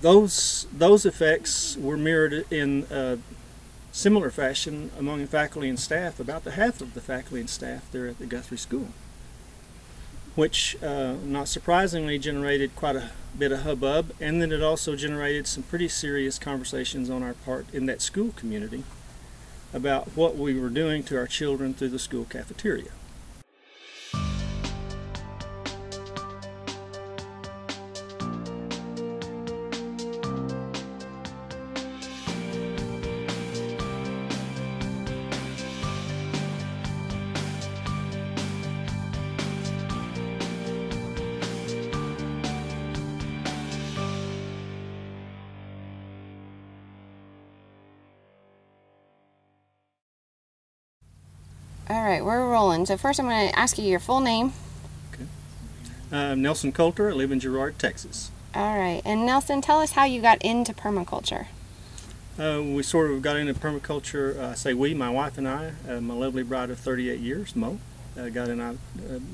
those those effects were mirrored in uh, similar fashion among faculty and staff. About the half of the faculty and staff there at the Guthrie School, which uh, not surprisingly generated quite a bit of hubbub, and then it also generated some pretty serious conversations on our part in that school community about what we were doing to our children through the school cafeteria. All right, we're rolling. So first I'm going to ask you your full name. I'm Nelson Coulter. I live in Girard, Texas. All right, and Nelson, tell us how you got into permaculture. Uh, we sort of got into permaculture, uh, say we, my wife and I, uh, my lovely bride of 38 years, Mo, uh, got in, uh,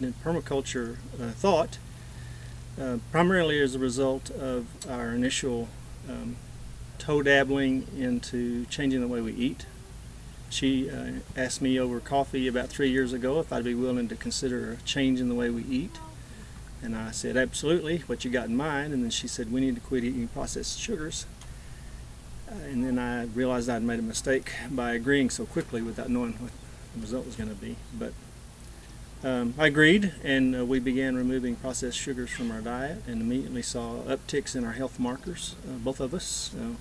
in permaculture uh, thought uh, primarily as a result of our initial um, toe dabbling into changing the way we eat. She uh, asked me over coffee about three years ago if I'd be willing to consider a change in the way we eat. And I said, absolutely, what you got in mind? And then she said, we need to quit eating processed sugars. Uh, and then I realized I'd made a mistake by agreeing so quickly without knowing what the result was going to be. But um, I agreed, and uh, we began removing processed sugars from our diet and immediately saw upticks in our health markers, uh, both of us. Uh,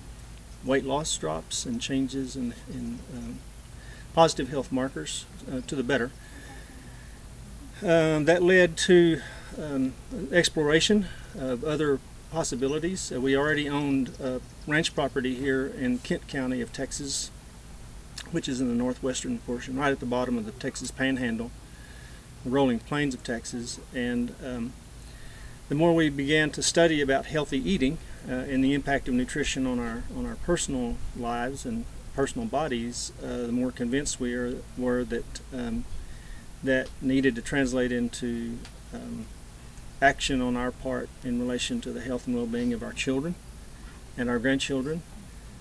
weight loss drops and changes in, in um, positive health markers uh, to the better. Um, that led to um, exploration of other possibilities. Uh, we already owned ranch property here in Kent County of Texas, which is in the northwestern portion, right at the bottom of the Texas Panhandle, the rolling plains of Texas. And um, the more we began to study about healthy eating uh, and the impact of nutrition on our on our personal lives and personal bodies, uh, the more convinced we are, were that um, that needed to translate into um, action on our part in relation to the health and well-being of our children and our grandchildren.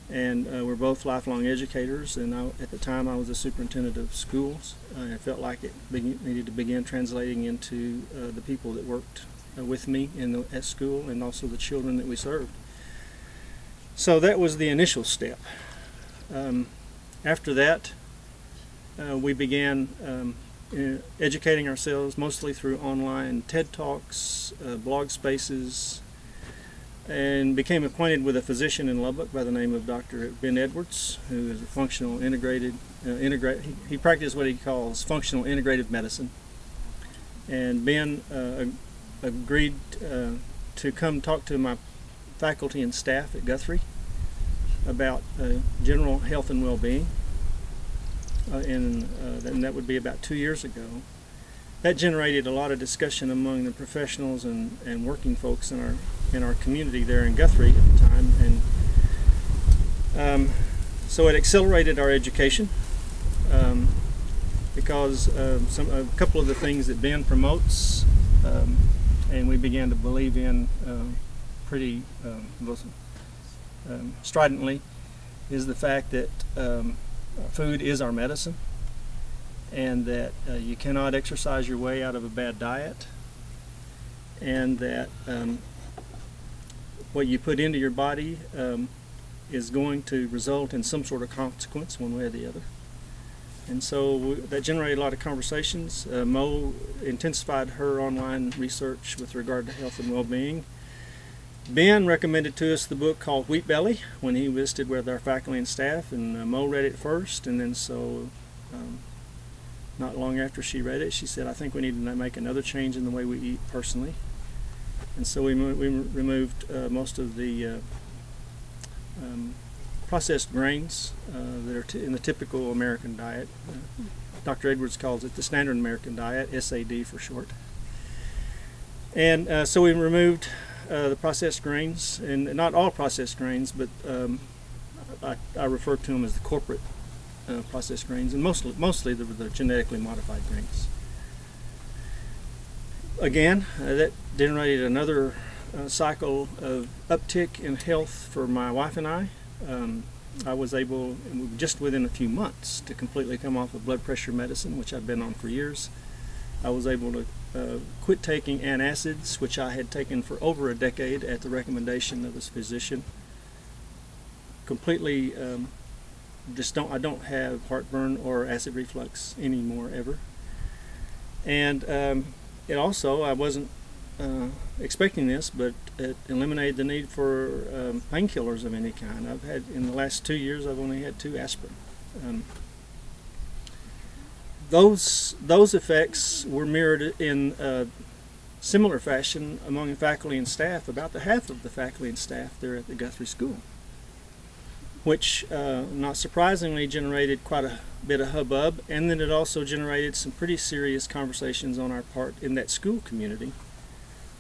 And uh, we're both lifelong educators, and I, at the time I was a superintendent of schools. Uh, I felt like it needed to begin translating into uh, the people that worked uh, with me in the, at school and also the children that we served. So that was the initial step. Um, after that, uh, we began um, educating ourselves mostly through online TED Talks, uh, blog spaces, and became acquainted with a physician in Lubbock by the name of Dr. Ben Edwards, who is a functional integrated, uh, integrate, he, he practiced what he calls functional integrative medicine. And Ben uh, agreed uh, to come talk to my faculty and staff at Guthrie about uh, general health and well-being, uh, and, uh, and that would be about two years ago. That generated a lot of discussion among the professionals and, and working folks in our in our community there in Guthrie at the time, and um, so it accelerated our education um, because some a couple of the things that Ben promotes, um, and we began to believe in uh, pretty um, um, stridently is the fact that um, food is our medicine and that uh, you cannot exercise your way out of a bad diet and that um, what you put into your body um, is going to result in some sort of consequence one way or the other. And so we, that generated a lot of conversations. Uh, Mo intensified her online research with regard to health and well-being Ben recommended to us the book called Wheat Belly when he visited with our faculty and staff, and uh, Mo read it first, and then so um, not long after she read it, she said, I think we need to make another change in the way we eat personally. And so we, we removed uh, most of the uh, um, processed grains uh, that are in the typical American diet. Uh, Dr. Edwards calls it the standard American diet, SAD for short. And uh, so we removed uh, the processed grains, and not all processed grains, but um, I, I, refer to them as the corporate uh, processed grains, and mostly, mostly the, the genetically modified grains. Again, uh, that generated another uh, cycle of uptick in health for my wife and I. Um, I was able, just within a few months, to completely come off of blood pressure medicine, which I've been on for years. I was able to uh, quit taking antacids, which I had taken for over a decade at the recommendation of this physician. Completely, um, just don't. I don't have heartburn or acid reflux anymore ever. And um, it also, I wasn't uh, expecting this, but it eliminated the need for um, painkillers of any kind. I've had in the last two years, I've only had two aspirin. Those those effects were mirrored in uh, similar fashion among the faculty and staff. About the half of the faculty and staff there at the Guthrie School, which uh, not surprisingly generated quite a bit of hubbub, and then it also generated some pretty serious conversations on our part in that school community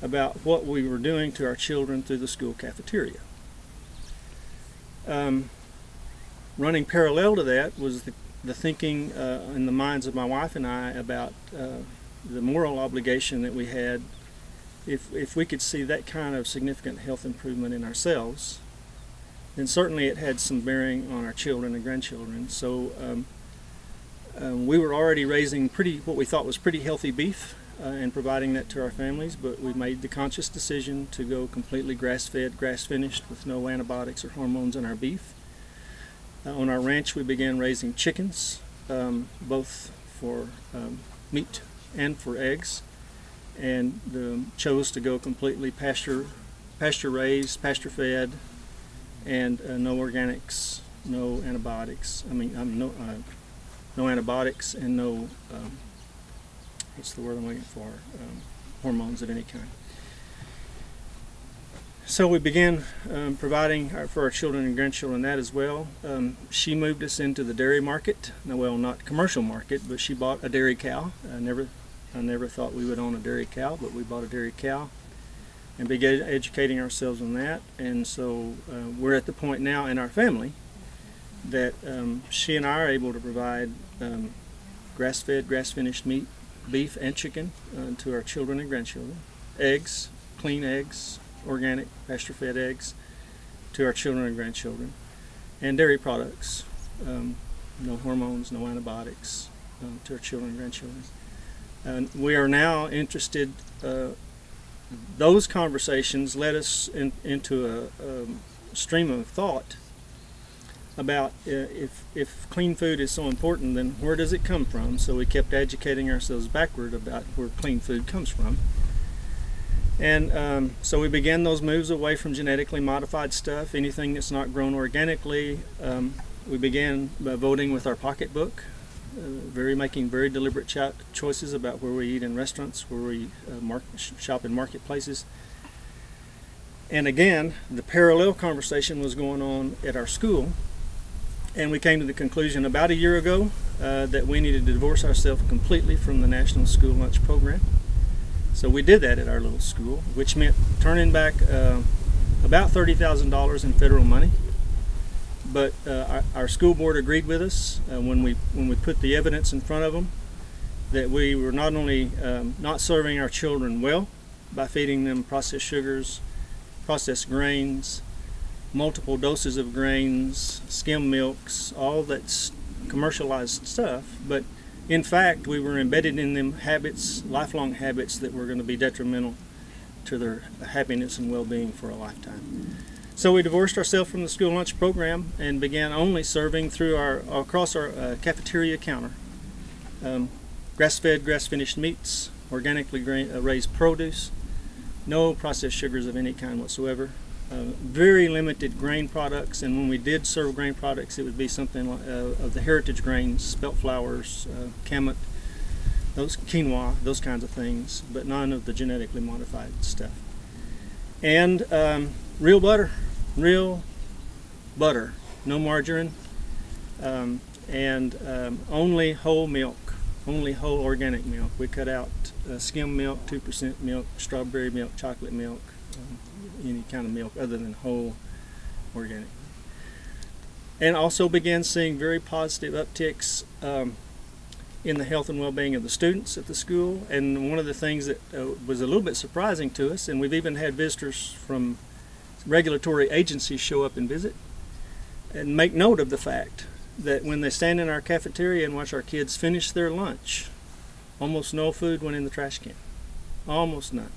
about what we were doing to our children through the school cafeteria. Um, running parallel to that was the, the thinking uh, in the minds of my wife and I about uh, the moral obligation that we had if, if we could see that kind of significant health improvement in ourselves, then certainly it had some bearing on our children and grandchildren. So um, um, we were already raising pretty what we thought was pretty healthy beef uh, and providing that to our families, but we made the conscious decision to go completely grass-fed, grass-finished with no antibiotics or hormones in our beef. Uh, on our ranch, we began raising chickens, um, both for um, meat and for eggs, and um, chose to go completely pasture, pasture-raised, pasture-fed, and uh, no organics, no antibiotics. I mean, um, no, uh, no antibiotics and no um, what's the word I'm looking for? Um, hormones of any kind. So we began um, providing our, for our children and grandchildren that as well. Um, she moved us into the dairy market. Now, well, not commercial market, but she bought a dairy cow. I never, I never thought we would own a dairy cow, but we bought a dairy cow and began educating ourselves on that. And so uh, we're at the point now in our family that um, she and I are able to provide um, grass-fed, grass-finished meat beef and chicken uh, to our children and grandchildren, eggs, clean eggs, organic pasture-fed eggs to our children and grandchildren, and dairy products, um, no hormones, no antibiotics um, to our children and grandchildren. And we are now interested. Uh, those conversations led us in, into a, a stream of thought about uh, if, if clean food is so important, then where does it come from? So we kept educating ourselves backward about where clean food comes from. And um, so we began those moves away from genetically modified stuff, anything that's not grown organically. Um, we began by voting with our pocketbook, uh, very making very deliberate cho- choices about where we eat in restaurants, where we uh, shop in marketplaces. And again, the parallel conversation was going on at our school and we came to the conclusion about a year ago uh, that we needed to divorce ourselves completely from the National School Lunch Program. So we did that at our little school, which meant turning back uh, about $30,000 in federal money. But uh, our, our, school board agreed with us uh, when we when we put the evidence in front of them that we were not only um, not serving our children well by feeding them processed sugars, processed grains, multiple doses of grains, skim milks, all that commercialized stuff, but in fact, we were embedded in them habits, lifelong habits that were going to be detrimental to their happiness and well-being for a lifetime. So we divorced ourselves from the school lunch program and began only serving through our across our uh, cafeteria counter um, grass-fed, grass-finished meats, organically uh, raised produce, no processed sugars of any kind whatsoever, very limited grain products, and when we did serve grain products, it would be something like, uh, of the heritage grains, spelt flours, uh, kamut, those quinoa, those kinds of things, but none of the genetically modified stuff. And um, real butter, real butter, no margarine, um, and um, only whole milk, only whole organic milk. We cut out uh, skim milk, 2% milk, strawberry milk, chocolate milk. Um, any kind of milk other than whole organic. And also began seeing very positive upticks um, in the health and well-being of the students at the school. And one of the things that uh, was a little bit surprising to us, and we've even had visitors from regulatory agencies show up and visit, and make note of the fact that when they stand in our cafeteria and watch our kids finish their lunch, almost no food went in the trash can. Almost none.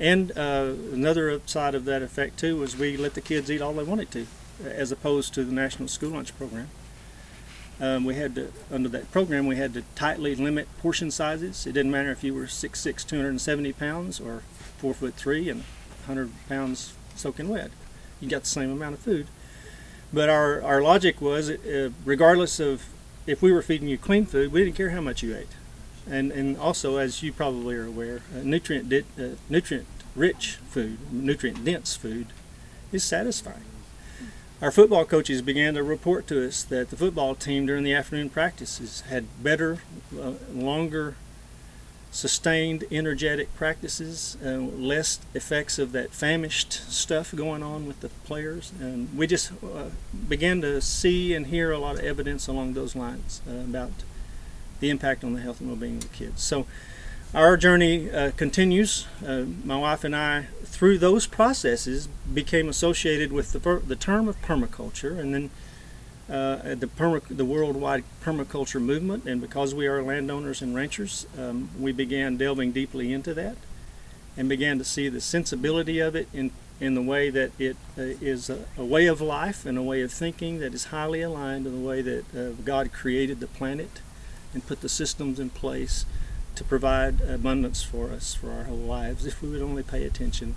And uh, another side of that effect too was we let the kids eat all they wanted to, as opposed to the National School Lunch Program. Um, we had to, under that program, we had to tightly limit portion sizes. It didn't matter if you were 6'6", 270 pounds, or four foot three and 100 pounds soaking wet. You got the same amount of food. But our, our logic was, uh, regardless of if we were feeding you clean food, we didn't care how much you ate. And, and also, as you probably are aware, uh, nutrient, di- uh, nutrient rich food, nutrient dense food, is satisfying. Our football coaches began to report to us that the football team during the afternoon practices had better, uh, longer sustained energetic practices, uh, less effects of that famished stuff going on with the players. And we just uh, began to see and hear a lot of evidence along those lines uh, about the impact on the health and well-being of the kids. So our journey uh, continues. Uh, my wife and I, through those processes, became associated with the, the term of permaculture, and then uh, the, perma- the worldwide permaculture movement, and because we are landowners and ranchers, um, we began delving deeply into that and began to see the sensibility of it in, in the way that it uh, is a, a, way of life and a way of thinking that is highly aligned to the way that uh, God created the planet and put the systems in place to provide abundance for us for our whole lives if we would only pay attention.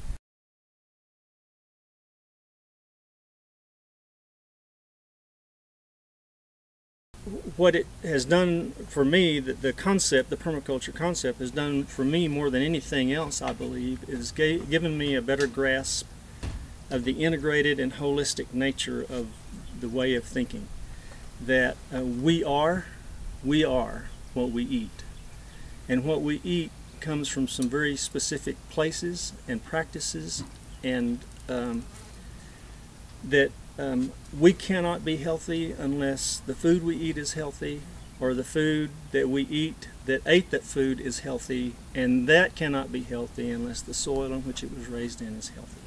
what it has done for me, the, the concept, the permaculture concept, has done for me more than anything else, I believe, is given me a better grasp of the integrated and holistic nature of the way of thinking. That uh, we are, we are what we eat. And what we eat comes from some very specific places and practices, and um, that um, we cannot be healthy unless the food we eat is healthy or the food that we eat that ate that food is healthy and that cannot be healthy unless the soil in which it was raised in is healthy